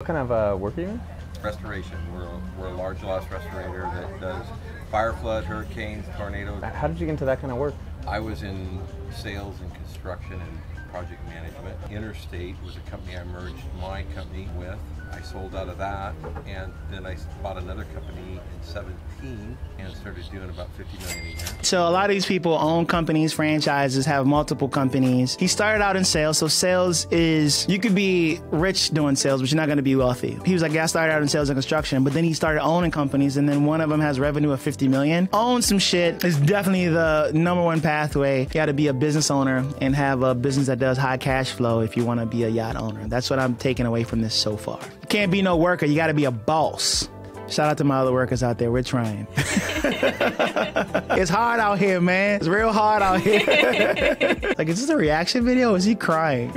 What kind of uh, work are you in? Restoration. We're a, we're a large loss restorator that does fire, flood, hurricanes, tornadoes. How did you get into that kind of work? I was in sales and construction and project management. Interstate was a company I merged my company with. I sold out of that, and then I bought another company in 17 and started doing about 50 million a year. So a lot of these people own companies, franchises, have multiple companies. He started out in sales, so sales is you could be rich doing sales, but you're not going to be wealthy. He was like, yeah, I started out in sales and construction, but then he started owning companies, and then one of them has revenue of 50 million. Own some shit is definitely the number one pathway. You got to be a business owner and have a business that does high cash flow if you want to be a yacht owner. That's what I'm taking away from this so far. Can't be no worker. You got to be a boss. Shout out to my other workers out there. We're trying. it's hard out here, man. It's real hard out here. like, is this a reaction video? is he crying?